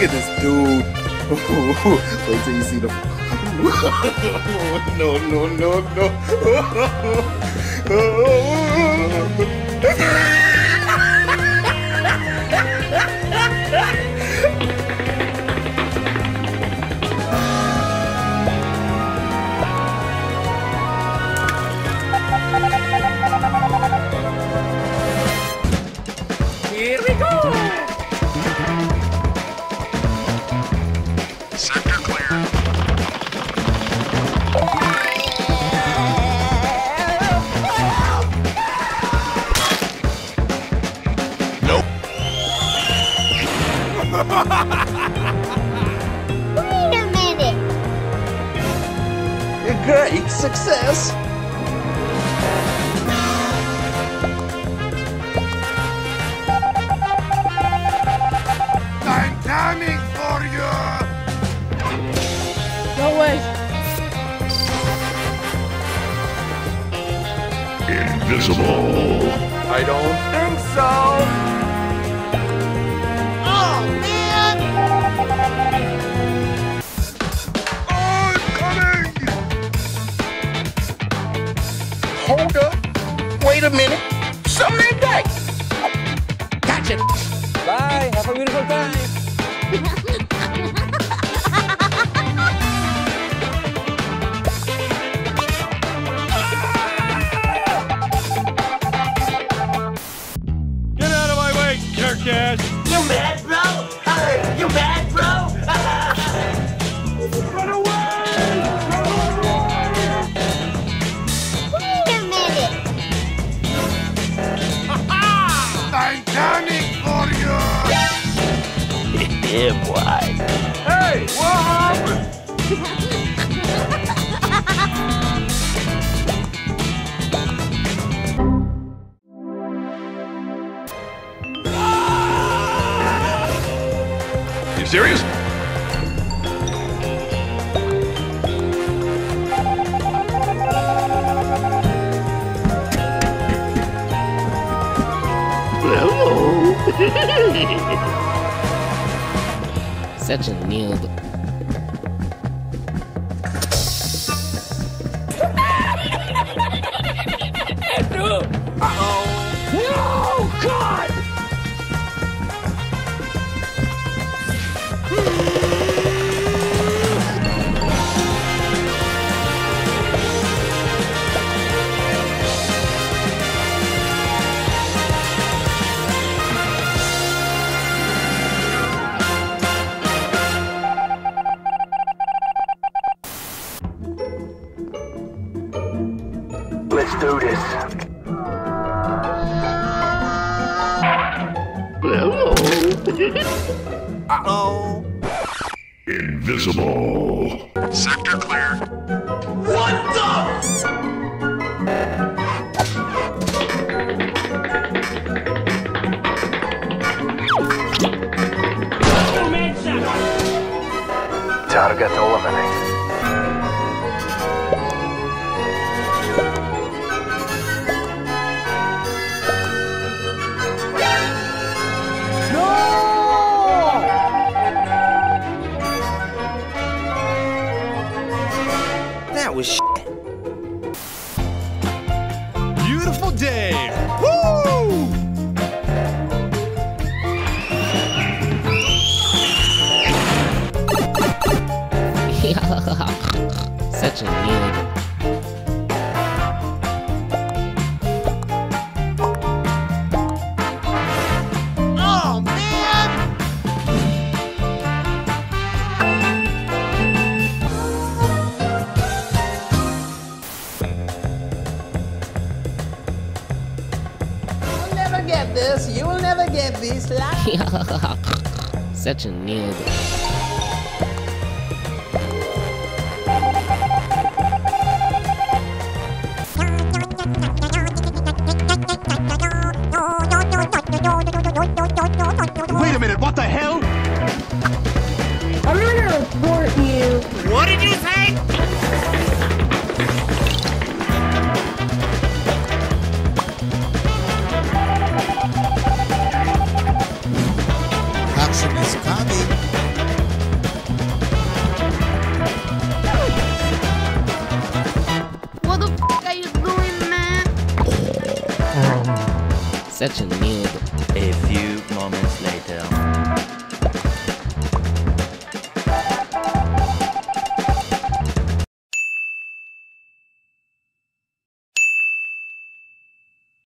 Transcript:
Look at this dude. Wait till you see the. no, no, no, no. Here we go! Great success. I'm coming for you! No way! Invisible. I don't think so! Wait a minute. Something ain't right. Gotcha. Bye! Have a beautiful time! Yeah, boy. Hey, what happened? You serious? Such a noob. Let's do this. Uh-oh. Invisible. Sector clear. What the? Target eliminated. Day. Woo! Such a noob. Get this. You will never get this. La- Such a noob. Wait a minute, what the hell? Such a noob. A few moments later.